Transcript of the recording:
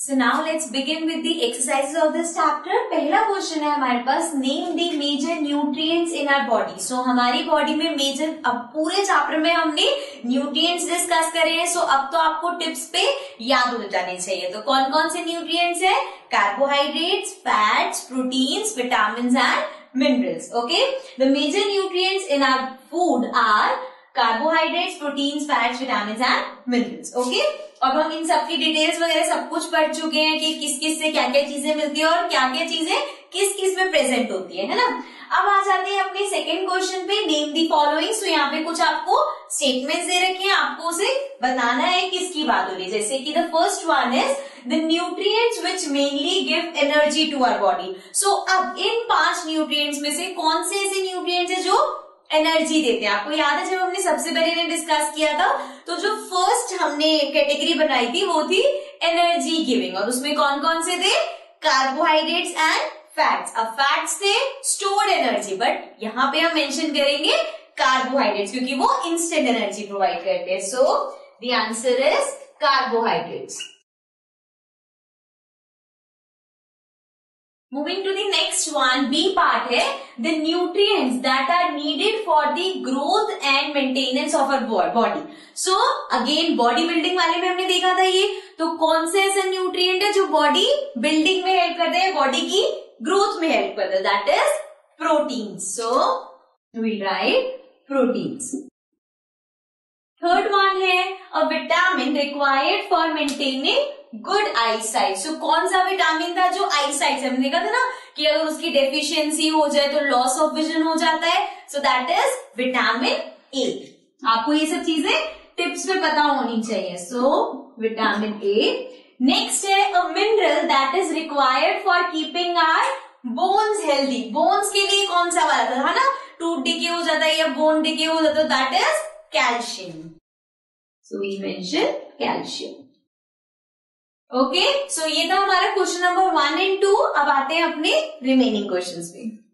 So now let's begin with the exercises of this chapter. पहला question है हमारे पास name the major nutrients in our body so हमारी body में major अब पूरे चैप्टर में हमने न्यूट्रिएंट्स डिस्कस करे हैं. सो so, अब तो आपको टिप्स पे याद हो जाने चाहिए. तो कौन कौन से न्यूट्रिएंट्स है? Carbohydrates fats proteins vitamin and minerals okay the major nutrients in our food are carbohydrates proteins fats vitamin and minerals okay अब हम इन सबकी डिटेल्स वगैरह सब कुछ पढ़ चुके हैं कि किस किस से क्या क्या चीज़ें मिलती है और क्या क्या चीज़ें किस किसमें प्रेजेंट होती है है ना? अब आ जाते हैं अपने सेकेंड क्वेश्चन पे नेम दी फॉलोइंग सो यहाँ पे कुछ आपको स्टेटमेंट्स दे रखे हैं, आपको उसे बताना है किसकी बात हो रही है जैसे कि the first one is the nutrients which mainly give energy to our body so अब इन पाँच न्यूट्रिएंट्स में से कौन से ऐसे न्यूट्रिएंट्स है जो एनर्जी देते हैं। आपको याद है जब हमने सबसे पहले ने डिस्कस किया था? तो जो फ़र्स्ट हमने कैटेगरी बनाई थी, वो थी एनर्जी गिविंग और उसमें कौन कौन से थे? कार्बोहाइड्रेट्स एंड फैट्स अब फैट्स थे स्टोर्ड एनर्जी बट यहाँ पे हम मेंशन करेंगे कार्बोहाइड्रेट्स क्योंकि वो इंस्टेंट एनर्जी प्रोवाइड करते हैं। So the answer is carbohydrates moving to the next one B part है the nutrients that are needed for the growth and maintenance of our body so again body building वाले में हमने देखा था ये तो कौन से ऐसे न्यूट्रिएंट है जो बॉडी बिल्डिंग में हेल्प करते हैं बॉडी की ग्रोथ में हेल्प करते हैं? That is protein so we write protein third one है a vitamin required for maintaining good eyesight so कौन सा विटामिन था जो आई साइट हमने देखा था ना कि अगर उसकी डेफिशिएंसी हो जाए तो लॉस ऑफ़ विजन हो जाता है। So that is vitamin A आपको ये सब चीज़ें टिप्स में पता होनी चाहिए। सो विटामिन ए नेक्स्ट है a mineral that is required for keeping our bones healthy bones के लिए कौन सा वाला था ना? टूट डिके हो जाता है या बोन डिके हो जाता है that is calcium so we mention calcium okay so ये था हमारा question number one and two अब आते हैं अपने रिमेनिंग क्वेश्चन पे.